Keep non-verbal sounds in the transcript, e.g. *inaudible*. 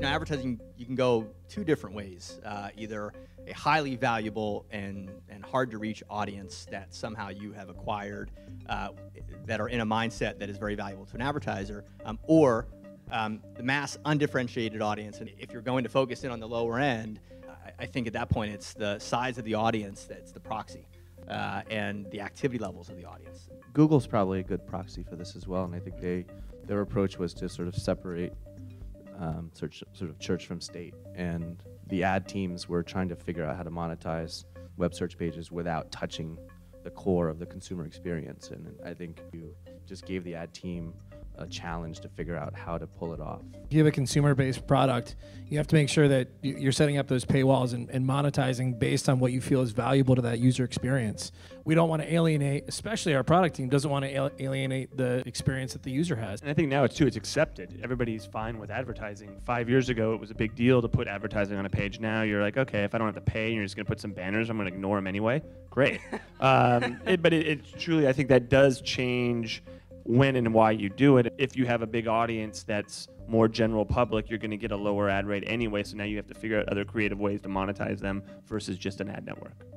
You know, advertising you can go two different ways. Uh, either a highly valuable and and hard to reach audience that somehow you have acquired uh, that are in a mindset that is very valuable to an advertiser, um, or um, the mass undifferentiated audience. And if you're going to focus in on the lower end, I, I think at that point it's the size of the audience that's the proxy. Uh, and the activity levels of the audience. Google's probably a good proxy for this as well, and I think they their approach was to sort of separate um, search, sort of church from state, and the ad teams were trying to figure out how to monetize web search pages without touching the core of the consumer experience. And I think you just gave the ad team a challenge to figure out how to pull it off. If you have a consumer-based product, you have to make sure that you're setting up those paywalls and, and, monetizing based on what you feel is valuable to that user experience. We don't want to alienate, especially our product team doesn't want to alienate the experience that the user has. And I think now it's too, it's accepted. Everybody's fine with advertising. Five years ago, it was a big deal to put advertising on a page. Now you're like, okay, if I don't have to pay and you're just going to put some banners, I'm going to ignore them anyway. Great. *laughs* Uh, um, it, but it, it truly, I think that does change when and why you do it. If you have a big audience that's more general public, you're going to get a lower ad rate anyway. So now you have to figure out other creative ways to monetize them versus just an ad network.